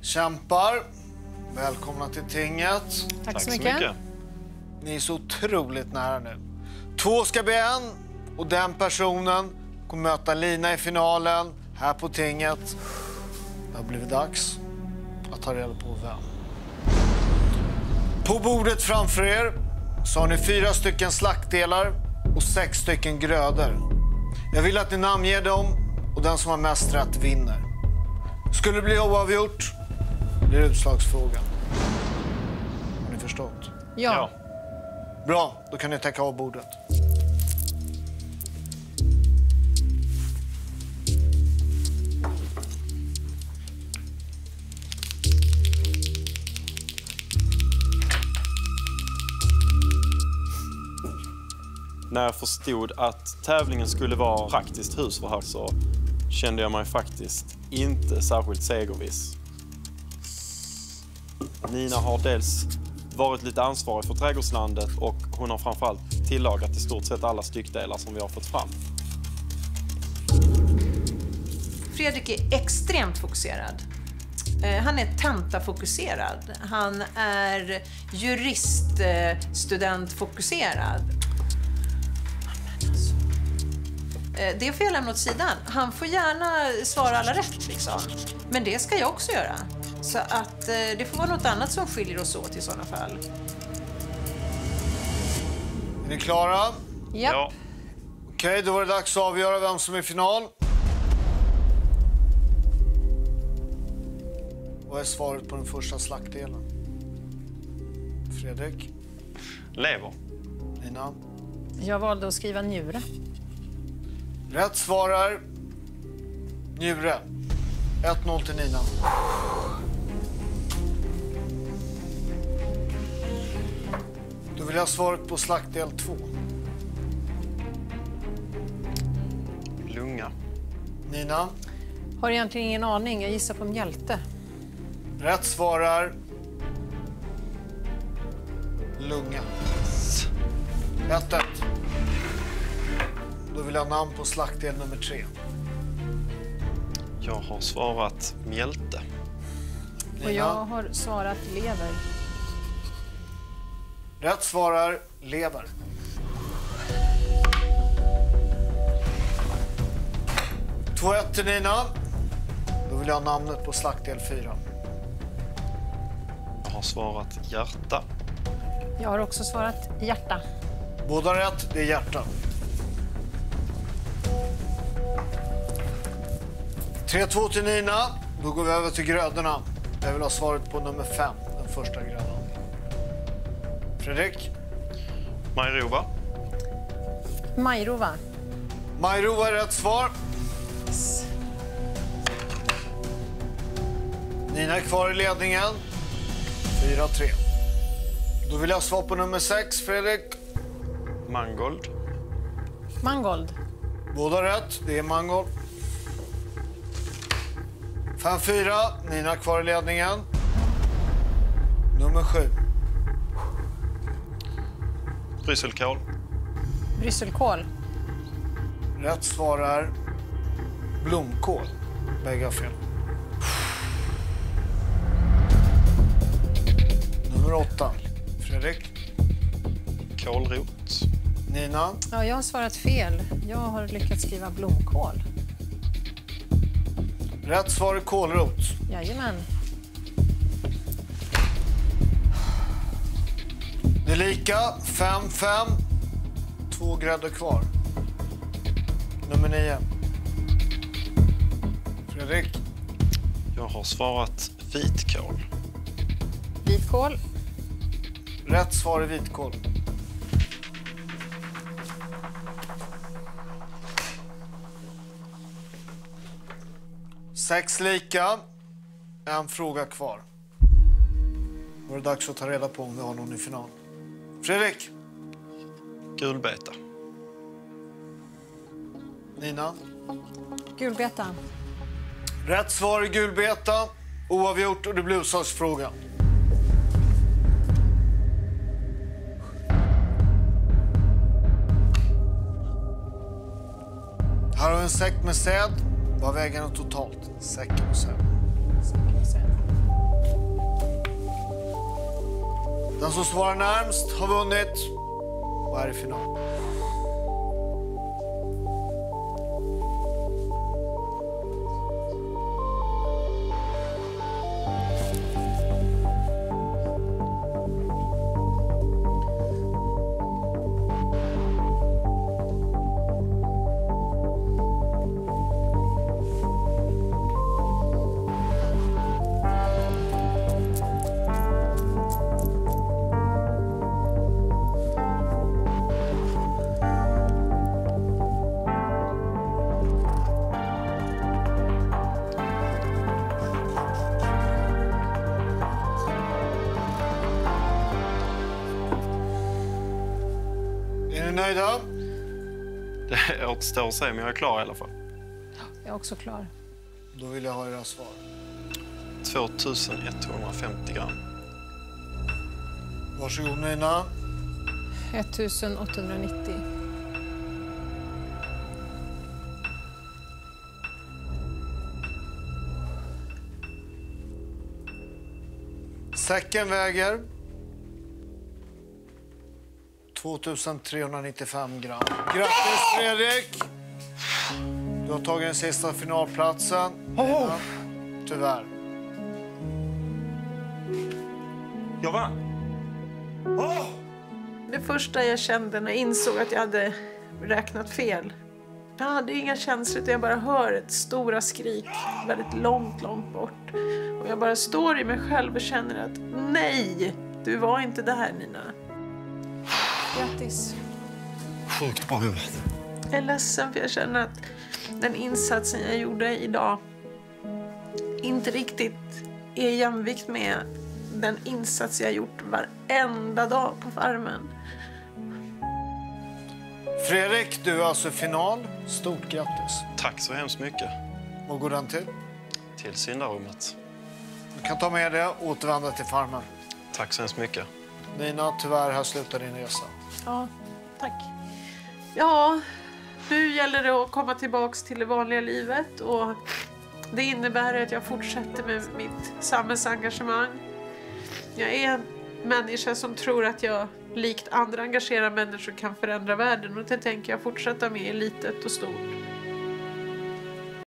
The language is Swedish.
Kämpar, välkomna till tinget. Tack, så mycket. Ni är så otroligt nära nu. Två ska bli en och den personen kommer möta Lina i finalen här på tinget. Det har blivit dags att ta reda på vem. På bordet framför er så har ni fyra stycken slaktdelar och sex stycken grödor. Jag vill att ni namnger dem och den som har mest rätt vinner. Skulle det bli oavgjort det utslagsfrågan. Har ni förstått? Ja. Bra, då kan ni täcka av bordet. När jag förstod att tävlingen skulle vara praktiskt husförhör så kände jag mig faktiskt inte särskilt segerviss. Nina har dels varit lite ansvarig för trädgårdslandet och hon har framförallt tillagat i stort sett alla styckdelar som vi har fått fram. Fredrik är extremt fokuserad. Eh, han är tentafokuserad. Han är juriststudentfokuserad. Eh, det får jag lämna åt sidan. Han får gärna svara alla rätt, liksom. Men det ska jag också göra. Så att eh, det får vara något annat som skiljer oss åt i sådana fall. Är ni klara? Ja. Okej, då var det dags att avgöra vem som är i final. Vad är svaret på den första slaktdelen? Fredrik? Lever. Nina? Jag valde att skriva njure. Rätt svar är njure. 1-0 till Nina. Då vill jag ha svaret på slaktdel 2. Lunga. Nina? Har egentligen ingen aning. Jag gissar på mjälte. Rätt svar är lunga. 1-1. Då vill jag ha namn på slaktdel nummer 3. Jag har svarat mjälte. Och jag har svarat lever. Rätt svar är lever. Två 1 till Nina. Då vill jag ha namnet på slaktdel 4. Jag har svarat hjärta. Jag har också svarat hjärta. Båda rätt, det är hjärta. 3-2 till Nina. Då går vi över till grödorna. Jag vill ha svaret på nummer 5, den första grödan. Fredrik? Majrova. Majrova. Majrova är rätt svar. Nina är kvar i ledningen. 4-3. Då vill jag ha svar på nummer 6, Fredrik. Mangold. Mangold. Båda rätt. Det är mangold. 5-4. Nina kvar i ledningen. Nummer 7. Brysselkål. Brysselkål. Rätt svar är blomkål. Bägge har fel. Nummer 8. Fredrik. Kålrot. Nina. Ja, jag har svarat fel. Jag har lyckats skriva blomkål. Rätt svar är kålrot. Jajamän. Lika. 5-5. Två gräddor kvar. Nummer 9. Fredrik. Jag har svarat vitkål. Vitkål. Rätt svar är vitkål. Sex lika. En fråga kvar. Då är det dags att ta reda på om vi har någon i final. Fredrik. Gulbeta. Nina. Gulbeta. Rätt svar är gulbeta. Oavgjort och det blir utslagsfrågan. Här har vi en säck med säd. Vad väger den totalt? Säcken och säd. Kan jag säga. Den som svarar närmst har vunnit och är i final. Nöjda? Det återstår att se, men jag är klar i alla fall. Jag är också klar. Då vill jag ha era svar. 2150 gram. Varsågod Nina. 1890. Säcken väger 2395 gram. Grattis Fredrik! Du har tagit den sista finalplatsen. Tyvärr. Jag vann! Det första jag kände när jag insåg att jag hade räknat fel. Jag hade inga känslor utan jag bara hör ett stora skrik väldigt långt, långt bort. Och jag bara står i mig själv och känner att nej, du var inte där Nina. Grattis. Sjukt bra jobbat. Jag är ledsen för jag känner att den insatsen jag gjorde idag inte riktigt är jämvikt med den insats jag gjort varenda dag på farmen. Fredrik, du är alltså final. Stort grattis. Tack så hemskt mycket. Vad går den till? Till syndarummet. Du kan ta med det och återvända till farmen. Tack så hemskt mycket. Nina, tyvärr, här slutar din resa. Ja, tack. Ja, nu gäller det att komma tillbaks till det vanliga livet och det innebär att jag fortsätter med mitt samhällsengagemang. Jag är en människa som tror att jag likt andra engagerade människor kan förändra världen och det tänker jag fortsätta med i litet och stort.